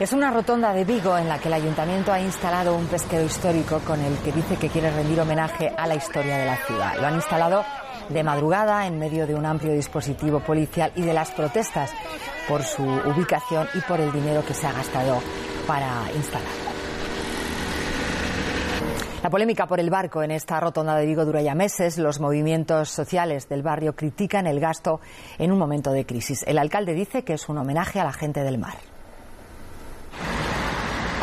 Es una rotonda de Vigo en la que el ayuntamiento ha instalado un pesquero histórico con el que dice que quiere rendir homenaje a la historia de la ciudad. Lo han instalado de madrugada en medio de un amplio dispositivo policial y de las protestas por su ubicación y por el dinero que se ha gastado para instalarlo. La polémica por el barco en esta rotonda de Vigo dura ya meses. Los movimientos sociales del barrio critican el gasto en un momento de crisis. El alcalde dice que es un homenaje a la gente del mar.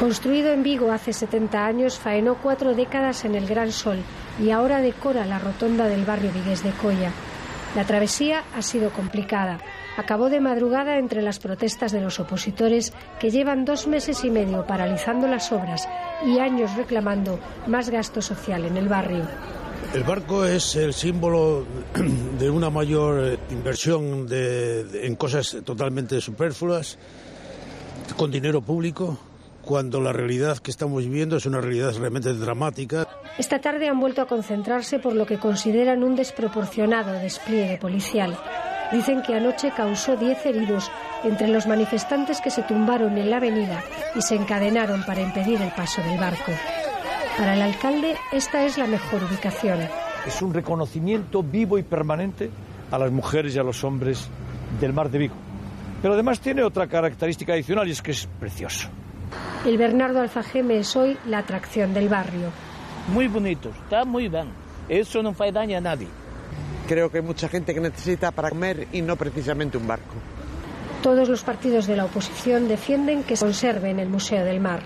Construido en Vigo hace 70 años, faenó cuatro décadas en el Gran Sol y ahora decora la rotonda del barrio Vigués de Coya. La travesía ha sido complicada. Acabó de madrugada entre las protestas de los opositores que llevan dos meses y medio paralizando las obras y años reclamando más gasto social en el barrio. El barco es el símbolo de una mayor inversión en cosas totalmente superfluas, con dinero público, cuando la realidad que estamos viviendo es una realidad realmente dramática. Esta tarde han vuelto a concentrarse por lo que consideran un desproporcionado despliegue policial. Dicen que anoche causó 10 heridos entre los manifestantes que se tumbaron en la avenida y se encadenaron para impedir el paso del barco. Para el alcalde, esta es la mejor ubicación. Es un reconocimiento vivo y permanente a las mujeres y a los hombres del mar de Vigo. Pero además tiene otra característica adicional y es que es precioso. El Bernardo Alfajeme es hoy la atracción del barrio. Muy bonito, está muy bien. Eso no hace daño a nadie. Creo que hay mucha gente que necesita para comer y no precisamente un barco. Todos los partidos de la oposición defienden que se conserve en el Museo del Mar.